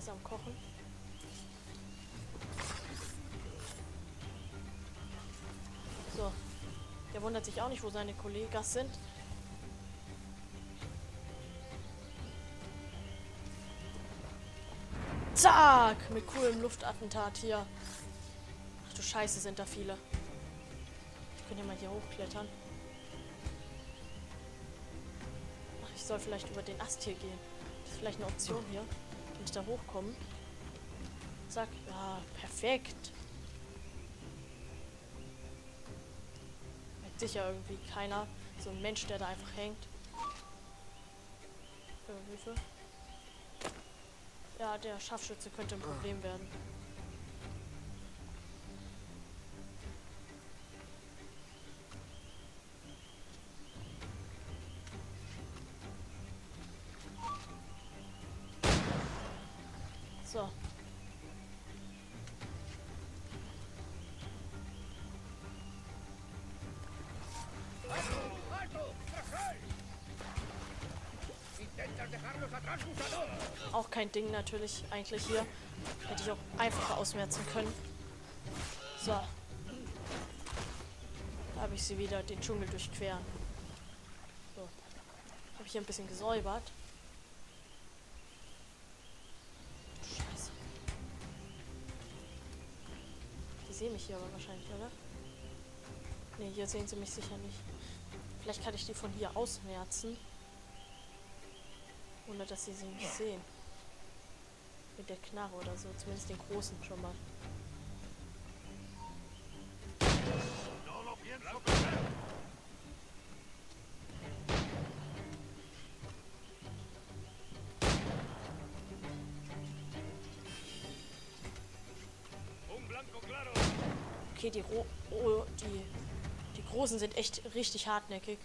ist am Kochen. So. Der wundert sich auch nicht, wo seine Kollegen sind. Zack! Mit coolem Luftattentat hier. Ach du Scheiße, sind da viele. Ich könnte ja mal hier hochklettern. Ach, ich soll vielleicht über den Ast hier gehen. Das ist vielleicht eine Option hier. Ich da hochkomme. Zack. Ja, perfekt. Hat sicher irgendwie keiner. So ein Mensch, der da einfach hängt. Ja, der Scharfschütze könnte ein Problem werden. So. Auch kein Ding natürlich eigentlich hier. Hätte ich auch einfacher ausmerzen können. So. Da habe ich sie wieder, den Dschungel durchqueren. So. Habe ich hier ein bisschen gesäubert. Scheiße. Die sehen mich hier aber wahrscheinlich, oder? Ne, hier sehen sie mich sicher nicht. Vielleicht kann ich die von hier ausmerzen. Ohne dass sie sie nicht sehen. Mit der Knarre oder so. Zumindest den großen schon mal. Okay, die, Ro oh, die, die Großen sind echt richtig hartnäckig.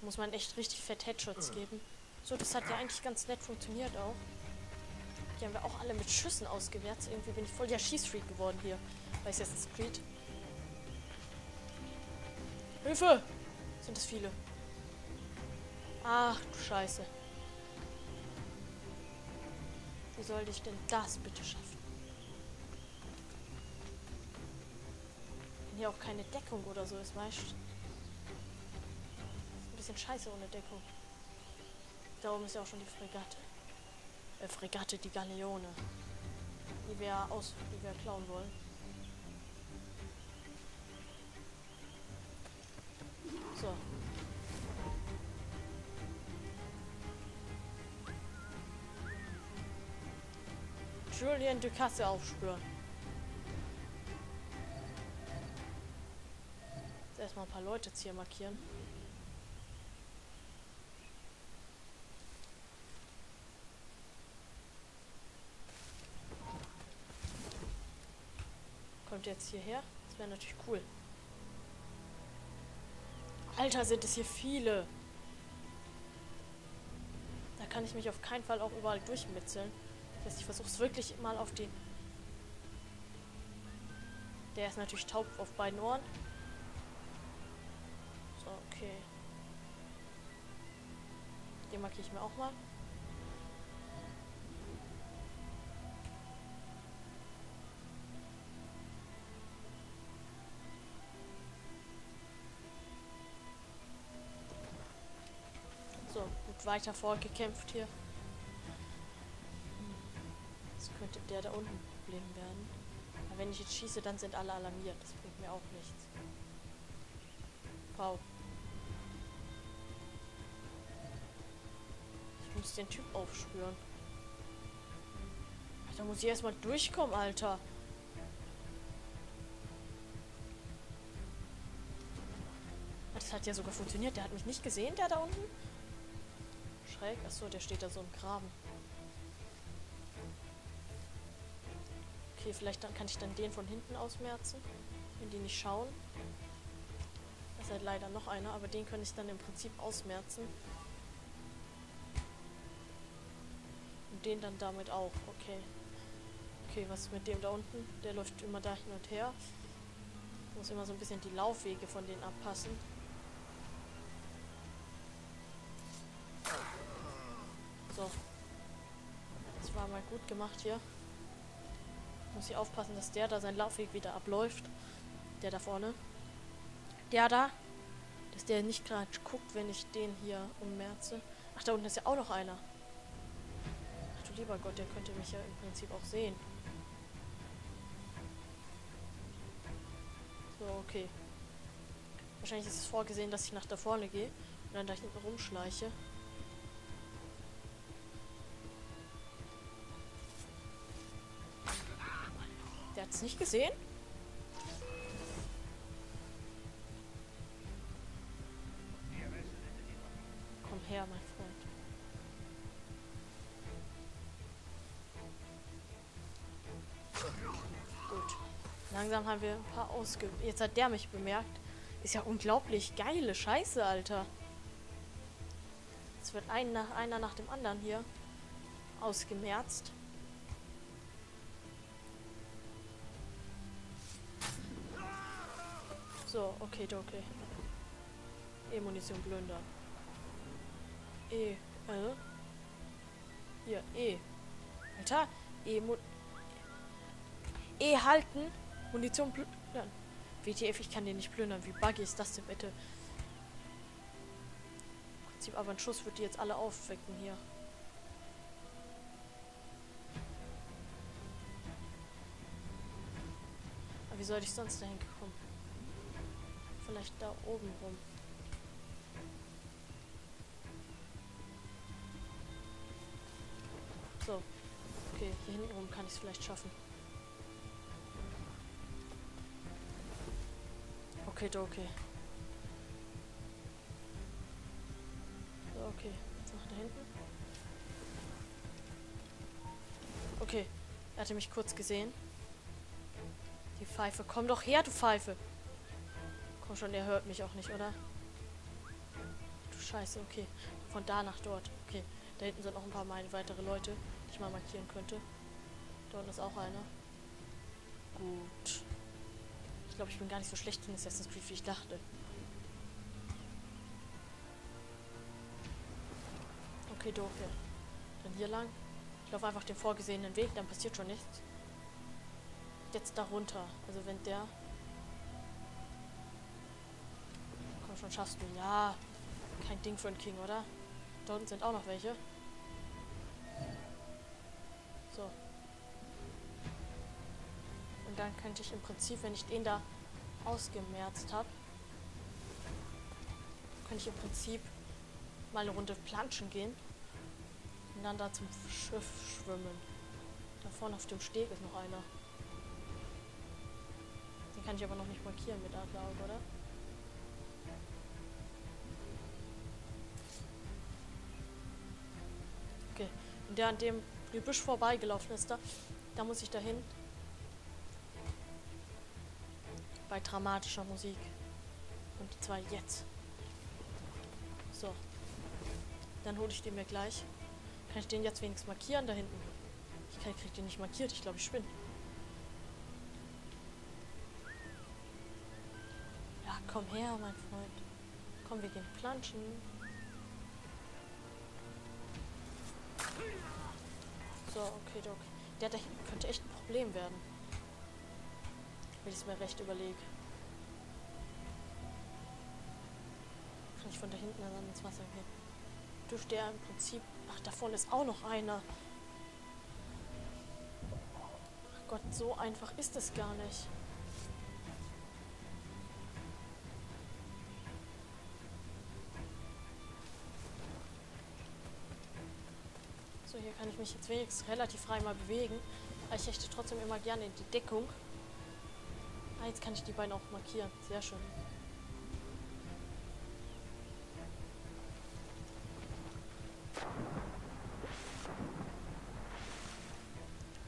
Muss man echt richtig fett Headshots geben. So, das hat ja eigentlich ganz nett funktioniert auch. Die haben wir auch alle mit Schüssen ausgewehrt. Irgendwie bin ich voll der Schießfreak geworden hier bei Assassin's Creed. Hilfe! Sind das viele? Ach du Scheiße. Wie soll ich denn das bitte schaffen? Hier auch keine Deckung oder so ist, weißt du? Ist ein bisschen scheiße ohne Deckung. Da oben ist ja auch schon die Fregatte. Äh, Fregatte, die Galeone. Die wir aus, die wir klauen wollen. So. Julien Ducasse aufspüren. Paar Leute jetzt hier markieren. Kommt jetzt hierher? Das wäre natürlich cool. Alter, sind es hier viele. Da kann ich mich auf keinen Fall auch überall durchmitzeln. Das heißt, ich versuche es wirklich mal auf die... Der ist natürlich taub auf beiden Ohren. Okay. Den markiere ich mir auch mal. So, gut weiter vorgekämpft hier. Das könnte der da unten ein Problem werden. Aber wenn ich jetzt schieße, dann sind alle alarmiert. Das bringt mir auch nichts. Pau. Muss den Typ aufspüren. Da muss ich erstmal durchkommen, Alter. Das hat ja sogar funktioniert. Der hat mich nicht gesehen, der da unten schräg? Achso, der steht da so im Graben. Okay, vielleicht dann kann ich dann den von hinten ausmerzen, wenn die nicht schauen. Das ist halt leider noch einer, aber den kann ich dann im Prinzip ausmerzen. Den dann damit auch, okay. Okay, was ist mit dem da unten? Der läuft immer da hin und her. Muss immer so ein bisschen die Laufwege von denen abpassen. So. Das war mal gut gemacht hier. Muss ich aufpassen, dass der da seinen Laufweg wieder abläuft. Der da vorne. Der da. Dass der nicht gerade guckt, wenn ich den hier ummerze. Ach, da unten ist ja auch noch einer. Lieber Gott, der könnte mich ja im Prinzip auch sehen. So, okay. Wahrscheinlich ist es vorgesehen, dass ich nach da vorne gehe und dann da hinten rumschleiche. Der hat es nicht gesehen? Komm her, mein Freund. Langsam haben wir ein paar ausge... Jetzt hat der mich bemerkt. Ist ja unglaublich geile Scheiße, Alter. Jetzt wird ein nach, einer nach dem anderen hier ausgemerzt. So, okay, okay. E-Munition plündern. E, äh? Hier, E. Alter, E, Mu E halten, Munition plündern. WTF, ich kann den nicht plündern. Wie buggy ist das denn bitte? Im Prinzip aber ein Schuss wird die jetzt alle aufwecken hier. Aber wie soll ich sonst dahin kommen? Vielleicht da oben rum. So. Okay, hier hinten rum kann ich es vielleicht schaffen. Okay, okay. So, okay. Jetzt nach da hinten. Okay. Er hatte mich kurz gesehen. Die Pfeife. Komm doch her, du Pfeife. Komm schon, er hört mich auch nicht, oder? Du Scheiße, okay. Von da nach dort. Okay. Da hinten sind noch ein paar meine weitere Leute, die ich mal markieren könnte. Unten ist auch einer. Gut. Ich glaube, ich bin gar nicht so schlecht in Assassin's Creed, wie ich dachte. Okay, doof. Dann hier lang. Ich laufe einfach den vorgesehenen Weg, dann passiert schon nichts. Jetzt da runter. Also wenn der... Komm schon, schaffst du. Ja. Kein Ding für einen King, oder? Unten sind auch noch welche. So. Und dann könnte ich im Prinzip, wenn ich den da ausgemerzt habe, könnte ich im Prinzip mal eine Runde planschen gehen und dann da zum Schiff schwimmen. Da vorne auf dem Steg ist noch einer. Den kann ich aber noch nicht markieren mit Adlerauge, oder? Okay. Und der an dem Gebüsch vorbeigelaufen ist da, da muss ich dahin. Bei dramatischer Musik. Und zwar jetzt. So. Dann hole ich den mir gleich. Kann ich den jetzt wenigstens markieren da hinten? Ich krieg den nicht markiert. Ich glaube, ich spinne. Ja, komm her, mein Freund. Komm, wir gehen planschen. So, okay, Doc. Der da hinten könnte echt ein Problem werden. Wenn ich es mir recht überlege. Kann ich von da hinten dann ins Wasser gehen? Dürfte er im Prinzip... Ach, da vorne ist auch noch einer. Ach Gott, so einfach ist es gar nicht. So, hier kann ich mich jetzt wenigstens relativ frei mal bewegen. Aber ich möchte trotzdem immer gerne in die Deckung. Ah, jetzt kann ich die beiden auch markieren. Sehr schön.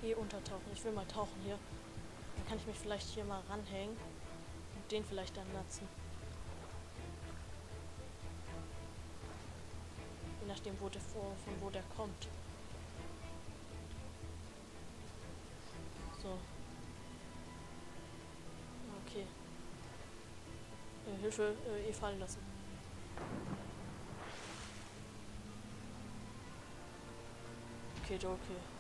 Eh untertauchen. Ich will mal tauchen hier. Dann kann ich mich vielleicht hier mal ranhängen. Und den vielleicht dann natzen. Je nachdem, wo der vor, von wo der kommt. Hilfe, äh, eh fallen lassen. Okay, okay.